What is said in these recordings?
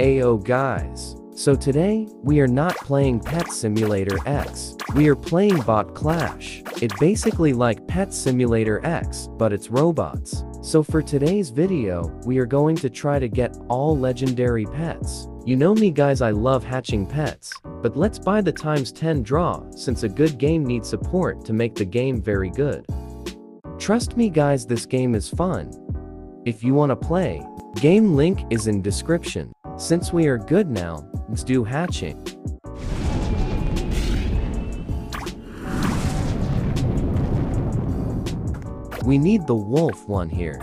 Ayo guys. So today, we are not playing Pet Simulator X. We are playing Bot Clash. It basically like Pet Simulator X, but it's robots. So for today's video, we are going to try to get all legendary pets. You know me guys I love hatching pets, but let's buy the times 10 draw since a good game needs support to make the game very good. Trust me guys this game is fun. If you wanna play, game link is in description. Since we are good now, let's do hatching. We need the wolf one here.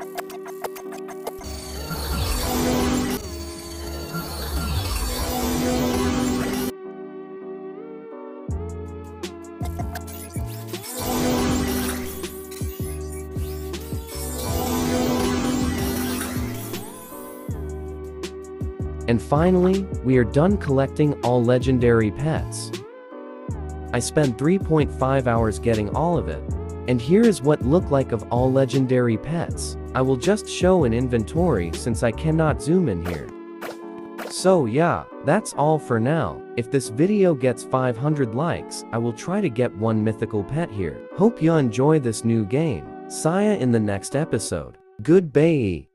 And finally, we are done collecting all legendary pets. I spent 3.5 hours getting all of it. And here is what look like of all legendary pets. I will just show an inventory since I cannot zoom in here. So yeah, that's all for now. If this video gets 500 likes, I will try to get one mythical pet here. Hope you enjoy this new game. See ya in the next episode. Goodbye.